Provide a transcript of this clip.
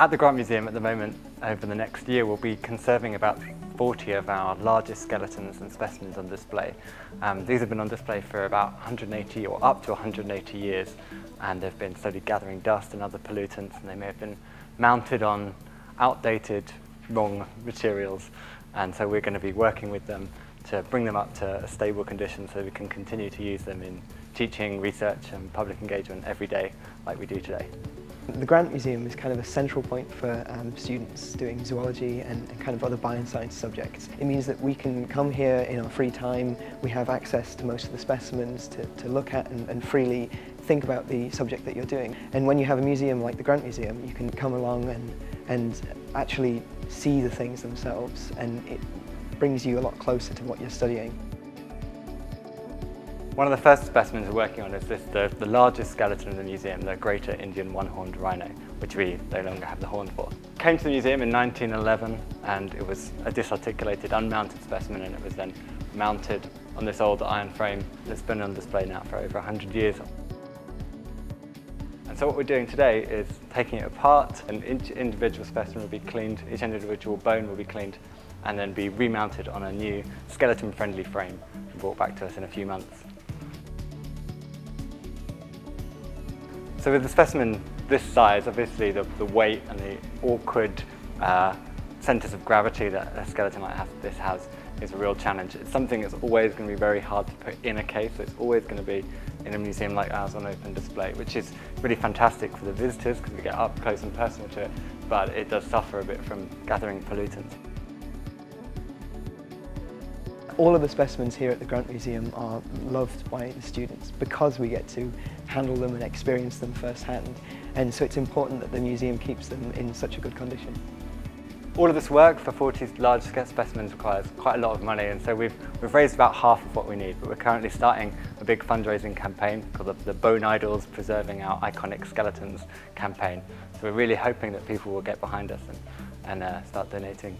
At the Grant Museum at the moment, over the next year, we'll be conserving about 40 of our largest skeletons and specimens on display. Um, these have been on display for about 180 or up to 180 years, and they've been slowly gathering dust and other pollutants, and they may have been mounted on outdated, wrong materials. And so we're going to be working with them to bring them up to a stable condition so we can continue to use them in teaching, research and public engagement every day like we do today. The Grant Museum is kind of a central point for um, students doing zoology and, and, kind of other bioscience subjects. It means that we can come here in our free time, we have access to most of the specimens to, to look at and, and freely think about the subject that you're doing. And when you have a museum like the Grant Museum, you can come along and, and actually see the things themselves and it brings you a lot closer to what you're studying. One of the first specimens we're working on is this, the, the largest skeleton in the museum, the greater Indian one-horned rhino, which we no longer have the horn for. Came to the museum in 1911 and it was a disarticulated, unmounted specimen and it was then mounted on this old iron frame that's been on display now for over 100 years. And so what we're doing today is taking it apart, and each individual specimen will be cleaned, each individual bone will be cleaned and then be remounted on a new skeleton-friendly frame and brought back to us in a few months. So with a specimen this size, obviously the, the weight and the awkward uh, centres of gravity that a skeleton like this has is a real challenge. It's something that's always going to be very hard to put in a case, it's always going to be in a museum like ours on open display, which is really fantastic for the visitors because we get up close and personal to it, but it does suffer a bit from gathering pollutants. All of the specimens here at the Grant Museum are loved by the students because we get to handle them and experience them firsthand. And so it's important that the museum keeps them in such a good condition. All of this work for 40 large-scale specimens requires quite a lot of money and so we've, we've raised about half of what we need but we're currently starting a big fundraising campaign called the, the Bone Idols Preserving Our Iconic Skeletons campaign. So we're really hoping that people will get behind us and, and uh, start donating.